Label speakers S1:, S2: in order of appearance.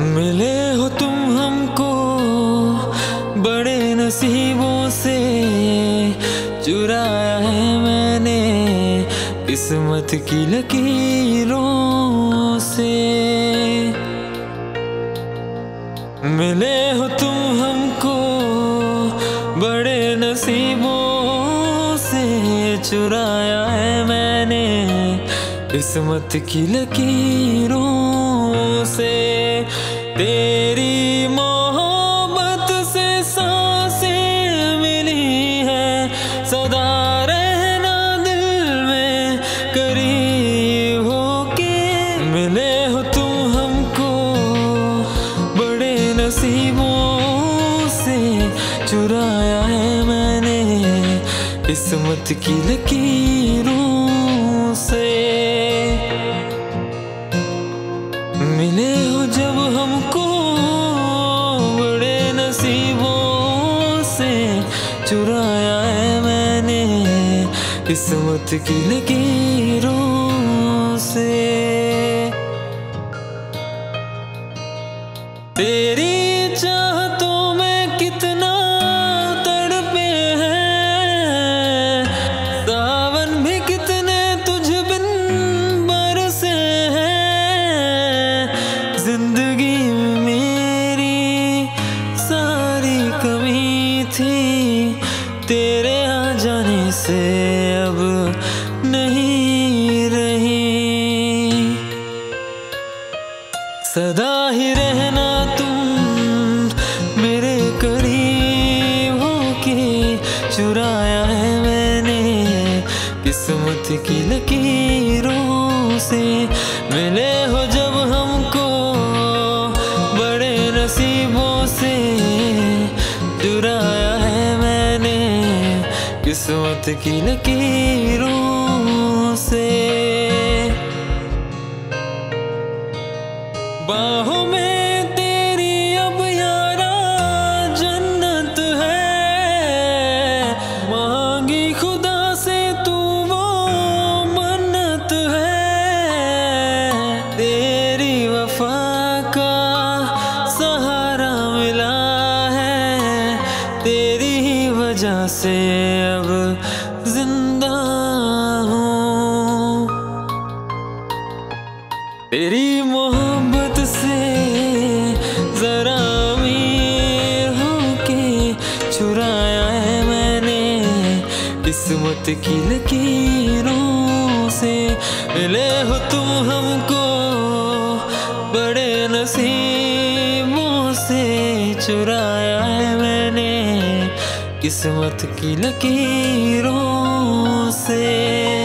S1: मिले हो तुम हमको बड़े नसीबों से। चुराया है मैंने किस्मत की लकीरों से। मिले हो तुम हमको बड़े नसीबों से। चुराया है मैंने किस्मत की लकीरों से। तेरी मोहब्बत से साँसें मिली है। सदा रहना दिल में करीब होके मिले हो तुम हमको। बड़े नसीबों से चुराया है मैंने। किस्मत की लकीरों चुराया है मैंने किस्मत की लकीरों से। तेरी चाहतों में कितना तड़पे हैं, सावन भी कितने तुझ बिन बरसे हैं। ज़िंदगी में मेरी सारी कमी थी। तेरे आ जाने से अब नहीं रही। सदा ही रहना तुम मेरे करीब होके चुराया है मैंने। किस्मत की लकीरों से मिले हो किस्मत की लकीरों वजह से अब ज़िंदा हूँ। तेरी मोहब्बत से जरा अमीर होके चुराया है मैंने किस्मत की लकीरों से। मिले हो तुम हमको बड़े नसीबों से, चुराया है मैंने किस्मत की लकीरों से।